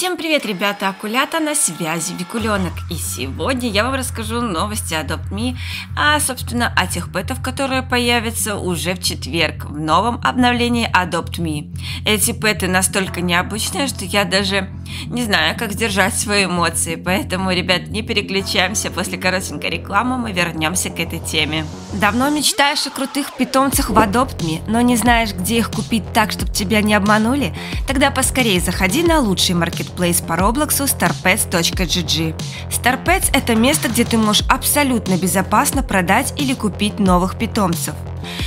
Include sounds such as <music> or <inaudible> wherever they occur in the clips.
Всем привет, ребята! Акулята на связи, Викуленок. И сегодня я вам расскажу новости Adopt.me, а, собственно, о тех пэтов, которые появятся уже в четверг в новом обновлении Adopt.me. Эти пэты настолько необычные, что я даже не знаю, как сдержать свои эмоции, поэтому, ребят, не переключаемся. После коротенькой рекламы мы вернемся к этой теме. Давно мечтаешь о крутых питомцах в Adopt.me, но не знаешь, где их купить так, чтобы тебя не обманули? Тогда поскорее заходи на лучший маркетплейс по Роблоксу starpets.gg. Starpets – это место, где ты можешь абсолютно безопасно продать или купить новых питомцев.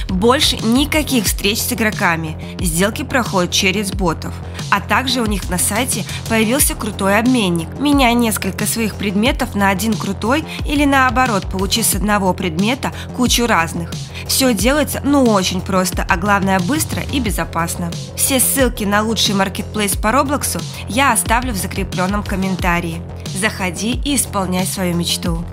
Больше никаких встреч с игроками, сделки проходят через ботов. А также у них на сайте появился крутой обменник. Меняй несколько своих предметов на один крутой или наоборот, получи с одного предмета кучу разных. Все делается ну очень просто, а главное быстро и безопасно. Все ссылки на лучший маркетплейс по Роблоксу я оставлю в закрепленном комментарии. Заходи и исполняй свою мечту.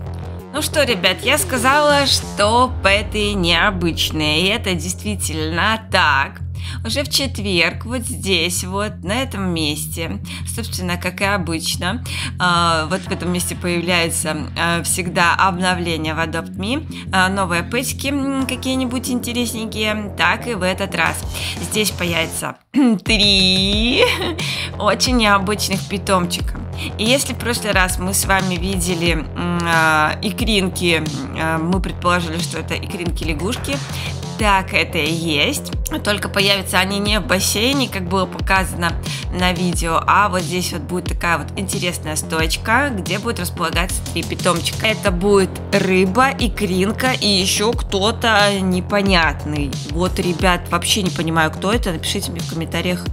Ну что, ребят, я сказала, что пэты необычные, и это действительно так. Уже в четверг, вот здесь, вот на этом месте, собственно, как и обычно, э, вот в этом месте появляется э, всегда обновление в Adopt.me, э, новые пэтики какие-нибудь интересненькие, так и в этот раз. Здесь появится <clears throat> три <laughs> очень необычных питомчика. И если в прошлый раз мы с вами видели э, икринки, э, мы предположили, что это икринки лягушки, так это и есть. Только появятся они не в бассейне, как было показано на видео, а вот здесь вот будет такая вот интересная стойка, где будет располагаться три питомчика. Это будет рыба, икринка и еще кто-то непонятный. Вот, ребят, вообще не понимаю, кто это. Напишите мне в комментариях,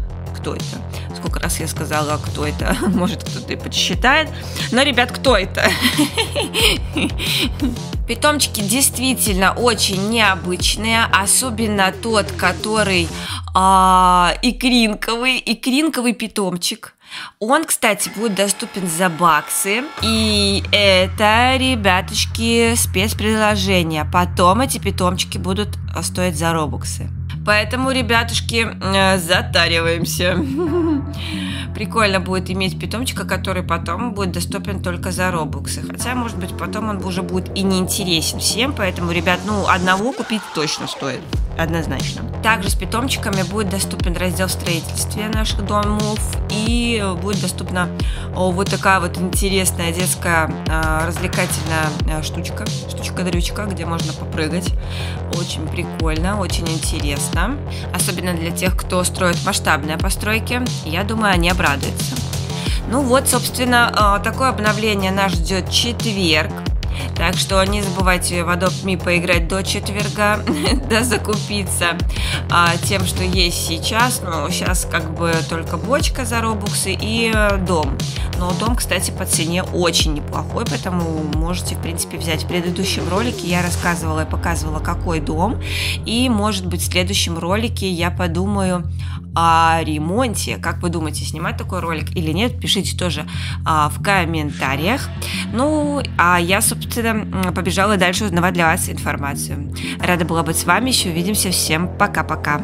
кто это. Сколько раз я сказала, кто это. <laughs> Может, кто-то и подсчитает. Но, ребят, кто это? <laughs> Питомчики действительно очень необычные, особенно тот, который а, икринковый, икринковый питомчик. Он, кстати, будет доступен за баксы. И это, ребяточки, спецприложение. Потом эти питомчики будут стоить за робоксы. Поэтому, ребятушки, э, затариваемся. <laughs> Прикольно будет иметь питомчика, который потом будет доступен только за робоксы. Хотя, может быть, потом он уже будет и не интересен всем. Поэтому, ребят, ну, одного купить точно стоит однозначно. Также с питомчиками будет доступен раздел строительстве наших домов и будет доступна вот такая вот интересная детская а, развлекательная а, штучка, штучка-дрючка, где можно попрыгать. Очень прикольно, очень интересно. Особенно для тех, кто строит масштабные постройки. Я думаю, они обрадуются. Ну вот, собственно, а, такое обновление нас ждет четверг. Так что не забывайте в Adopt.me поиграть до четверга, <laughs> да закупиться а, тем, что есть сейчас. Ну, сейчас как бы только бочка за робуксы и э, дом. Но дом, кстати, по цене очень неплохой, поэтому можете, в принципе, взять. В предыдущем ролике я рассказывала и показывала, какой дом. И, может быть, в следующем ролике я подумаю о ремонте. Как вы думаете, снимать такой ролик или нет? Пишите тоже а, в комментариях. Ну, а я, собственно, побежала дальше узнавать для вас информацию. Рада была быть с вами. Еще увидимся. Всем пока-пока.